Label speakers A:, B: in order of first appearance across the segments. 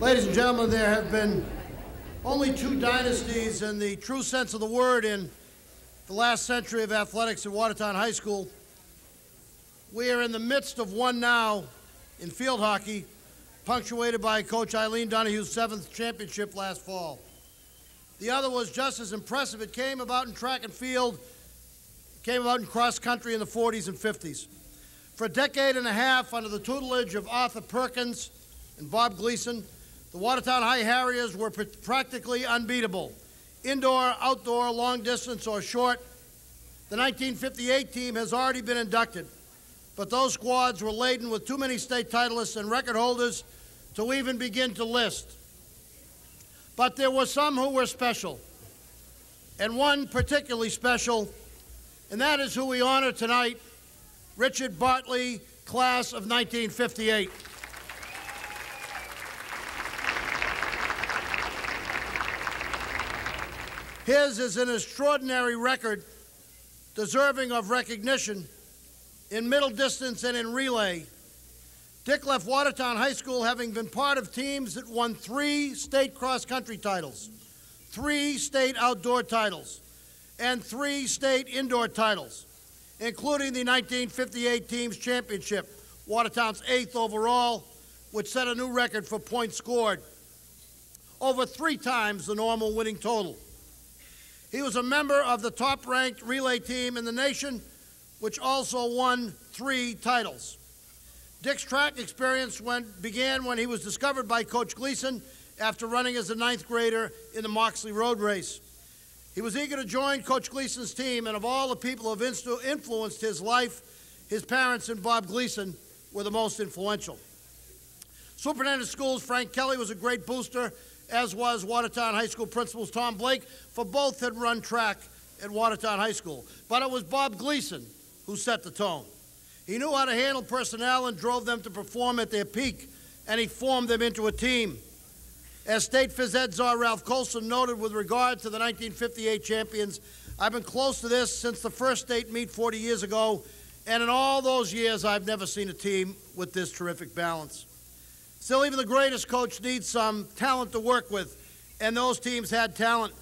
A: Ladies and gentlemen, there have been only two dynasties in the true sense of the word in the last century of athletics at Watertown High School. We are in the midst of one now in field hockey, punctuated by Coach Eileen Donahue's seventh championship last fall. The other was just as impressive. It came about in track and field, came about in cross country in the 40s and 50s. For a decade and a half, under the tutelage of Arthur Perkins and Bob Gleason, the Watertown High Harriers were pr- practically unbeatable. Indoor, outdoor, long distance, or short. The 1958 team has already been inducted, but those squads were laden with too many state titleists and record holders to even begin to list. But there were some who were special, and one particularly special, and that is who we honor tonight Richard Bartley, class of 1958. His is an extraordinary record deserving of recognition in middle distance and in relay. Dick left Watertown High School having been part of teams that won three state cross country titles, three state outdoor titles, and three state indoor titles, including the 1958 team's championship, Watertown's eighth overall, which set a new record for points scored, over three times the normal winning total. He was a member of the top ranked relay team in the nation, which also won three titles. Dick's track experience began when he was discovered by Coach Gleason after running as a ninth grader in the Moxley Road Race. He was eager to join Coach Gleason's team, and of all the people who have influenced his life, his parents and Bob Gleason were the most influential. Superintendent of Schools Frank Kelly was a great booster as was Watertown High School principals Tom Blake, for both had run track at Watertown High School. But it was Bob Gleason who set the tone. He knew how to handle personnel and drove them to perform at their peak, and he formed them into a team. As State Phys Ed czar Ralph Colson noted with regard to the 1958 champions, I've been close to this since the first state meet 40 years ago, and in all those years, I've never seen a team with this terrific balance. Still, even the greatest coach needs some talent to work with, and those teams had talent.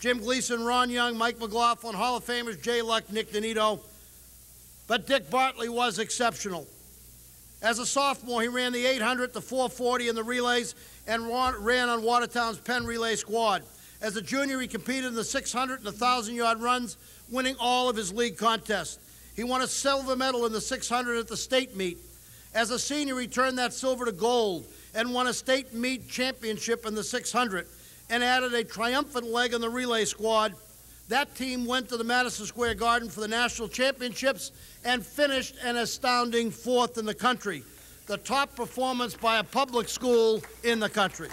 A: Jim Gleason, Ron Young, Mike McLaughlin, Hall of Famers Jay Luck, Nick Donito. But Dick Bartley was exceptional. As a sophomore, he ran the 800, the 440, and the relays, and ran on Watertown's Penn Relay squad. As a junior, he competed in the 600 and the 1,000 yard runs, winning all of his league contests. He won a silver medal in the 600 at the state meet. As a senior, he turned that silver to gold and won a state meet championship in the 600 and added a triumphant leg in the relay squad. That team went to the Madison Square Garden for the national championships and finished an astounding fourth in the country, the top performance by a public school in the country.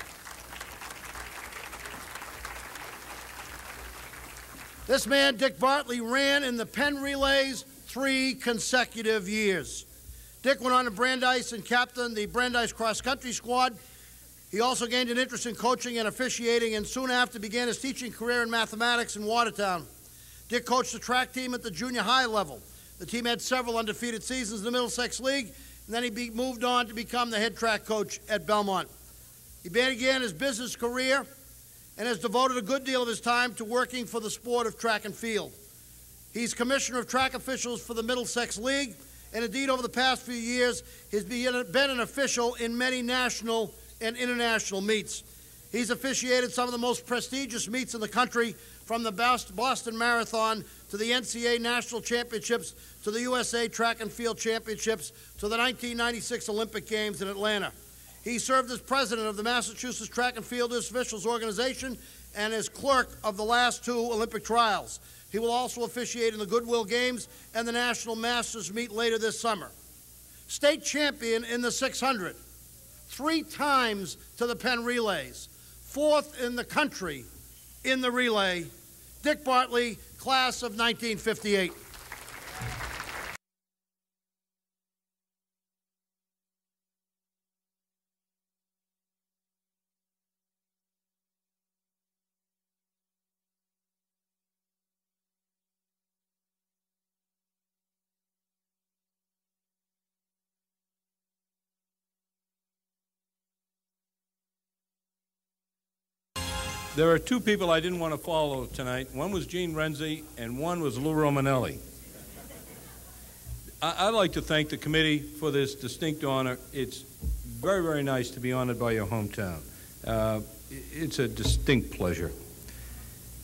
A: This man, Dick Bartley, ran in the Penn relays three consecutive years. Dick went on to Brandeis and captained the Brandeis cross country squad. He also gained an interest in coaching and officiating and soon after began his teaching career in mathematics in Watertown. Dick coached the track team at the junior high level. The team had several undefeated seasons in the Middlesex League, and then he be, moved on to become the head track coach at Belmont. He began his business career and has devoted a good deal of his time to working for the sport of track and field. He's commissioner of track officials for the Middlesex League and indeed over the past few years he's been an official in many national and international meets. He's officiated some of the most prestigious meets in the country, from the Boston Marathon to the NCAA National Championships to the USA Track and Field Championships to the 1996 Olympic Games in Atlanta. He served as president of the Massachusetts Track and Field Officials Organization and as clerk of the last two Olympic trials. He will also officiate in the Goodwill Games and the National Masters meet later this summer. State champion in the 600, three times to the Penn Relays, fourth in the country in the relay, Dick Bartley, class of 1958.
B: There are two people I didn't want to follow tonight. One was Gene Renzi, and one was Lou Romanelli. I- would like to thank the committee for this distinct honor. It's very, very nice to be honored by your hometown. Uh, it's a distinct pleasure.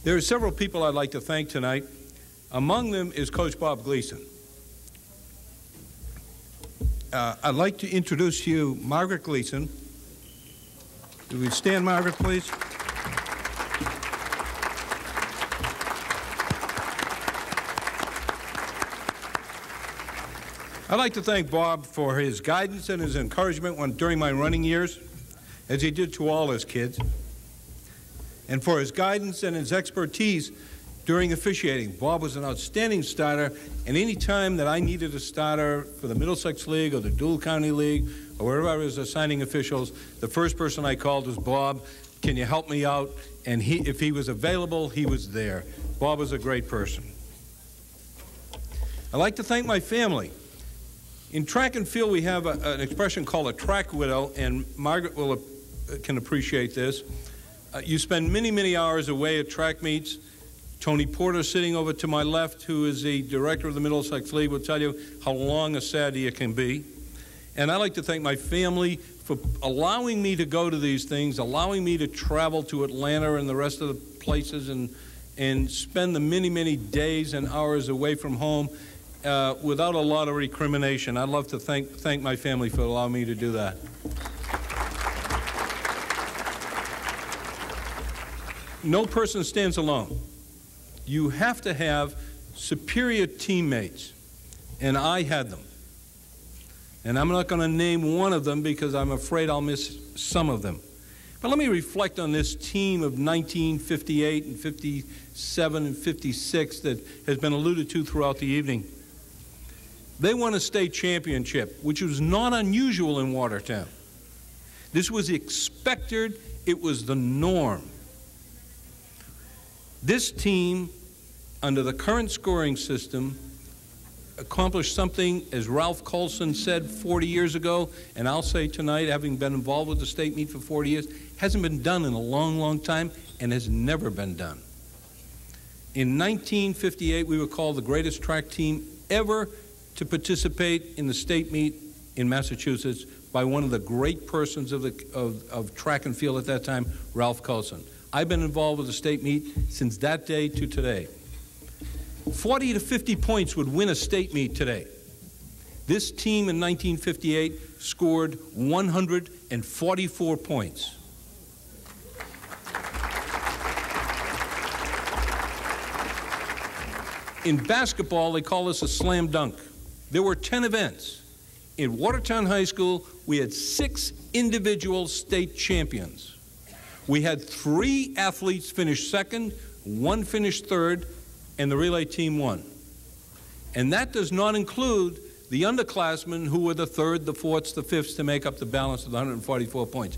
B: There are several people I'd like to thank tonight. Among them is Coach Bob Gleason. Uh, I'd like to introduce you Margaret Gleason. Do we stand, Margaret, please? I'd like to thank Bob for his guidance and his encouragement when, during my running years, as he did to all his kids, and for his guidance and his expertise during officiating. Bob was an outstanding starter, and any time that I needed a starter for the Middlesex League or the Dual County League or wherever I was assigning officials, the first person I called was Bob. Can you help me out? And he, if he was available, he was there. Bob was a great person. I'd like to thank my family. In track and field, we have a, an expression called a track widow, and Margaret will, uh, can appreciate this. Uh, you spend many, many hours away at track meets. Tony Porter, sitting over to my left, who is the director of the Middlesex League, will tell you how long a Saturday it can be. And I'd like to thank my family for allowing me to go to these things, allowing me to travel to Atlanta and the rest of the places and, and spend the many, many days and hours away from home uh, without a lot of recrimination. I'd love to thank, thank my family for allowing me to do that. No person stands alone. You have to have superior teammates, and I had them. And I'm not going to name one of them because I'm afraid I'll miss some of them. But let me reflect on this team of 1958 and 57 and 56 that has been alluded to throughout the evening. They won a state championship, which was not unusual in Watertown. This was expected, it was the norm. This team, under the current scoring system, accomplished something, as Ralph Colson said 40 years ago, and I'll say tonight, having been involved with the state meet for 40 years, hasn't been done in a long, long time and has never been done. In 1958, we were called the greatest track team ever to participate in the state meet in Massachusetts by one of the great persons of, the, of, of track and field at that time, Ralph Colson. I've been involved with the state meet since that day to today. 40 to 50 points would win a state meet today. This team in 1958 scored 144 points. In basketball, they call this a slam dunk. There were 10 events. In Watertown High School, we had six individual state champions. We had three athletes finish second, one finished third, and the relay team won. And that does not include the underclassmen who were the third, the fourths, the fifths to make up the balance of the 144 points.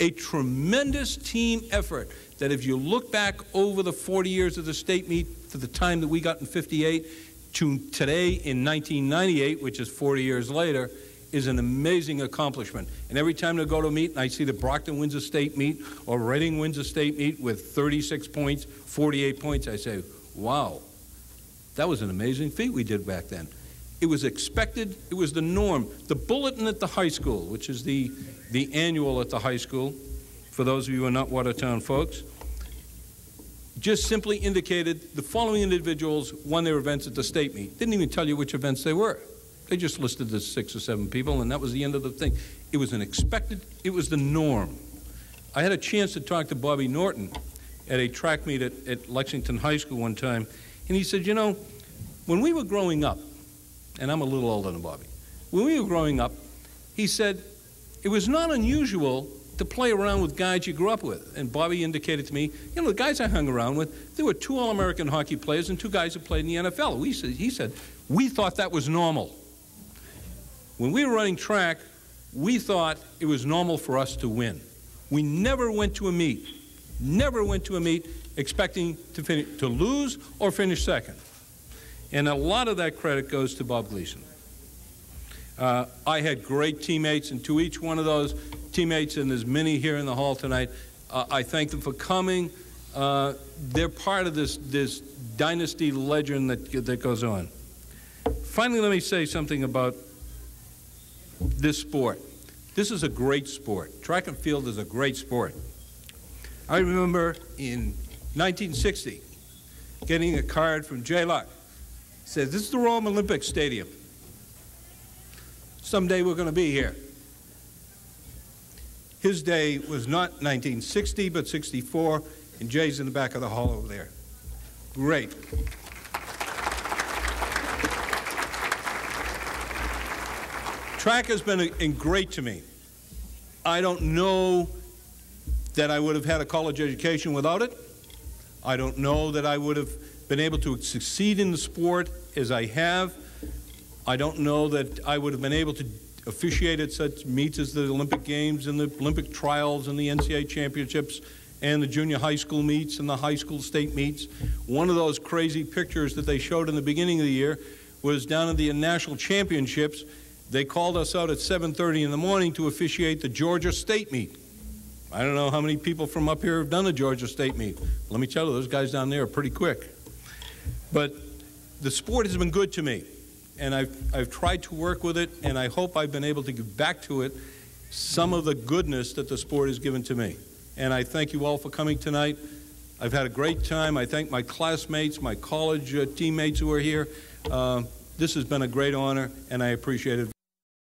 B: A tremendous team effort that if you look back over the 40 years of the state meet to the time that we got in 58, to today in 1998, which is 40 years later, is an amazing accomplishment. And every time I go to a meet and I see the Brockton wins a state meet or Reading wins a state meet with 36 points, 48 points, I say, wow, that was an amazing feat we did back then. It was expected, it was the norm. The bulletin at the high school, which is the, the annual at the high school, for those of you who are not Watertown folks, just simply indicated the following individuals won their events at the state meet. Didn't even tell you which events they were. They just listed the six or seven people, and that was the end of the thing. It was an expected, it was the norm. I had a chance to talk to Bobby Norton at a track meet at, at Lexington High School one time, and he said, You know, when we were growing up, and I'm a little older than Bobby, when we were growing up, he said, it was not unusual to play around with guys you grew up with. And Bobby indicated to me, you know, the guys I hung around with, there were two All American hockey players and two guys who played in the NFL. We said, he said, we thought that was normal. When we were running track, we thought it was normal for us to win. We never went to a meet, never went to a meet expecting to, finish, to lose or finish second. And a lot of that credit goes to Bob Gleason. Uh, I had great teammates, and to each one of those teammates, and there's many here in the hall tonight, uh, I thank them for coming Uh, they're part of this, this dynasty legend that, that goes on. Finally, let me say something about this sport. This is a great sport. Track and field is a great sport. I remember in 1960 getting a card from Jay Luck. Says, this is the Rome Olympic Stadium. Someday we're going to be here. His day was not 1960, but 64, and Jay's in the back of the hall over there. Great. Track has been uh, a, in great to me. I don't know that I would have had a college education without it. I don't know that I would have been able to succeed in the sport as I have. I don't know that I would have been able to officiate at such meets as the Olympic Games and the Olympic trials and the NCAA championships and the junior high school meets and the high school state meets. One of those crazy pictures that they showed in the beginning of the year was down at the national championships. They called us out at 7:30 in the morning to officiate the Georgia State meet. I don't know how many people from up here have done the Georgia State meet. Let me tell you, those guys down there are pretty quick. But the sport has been good to me, and I've, I've tried to work with it, and I hope I've been able to give back to it some of the goodness that the sport has given to me. And I thank you all for coming tonight. I've had a great time. I thank my classmates, my college uh, teammates who are here. Uh, this has been a great honor, and I appreciate it.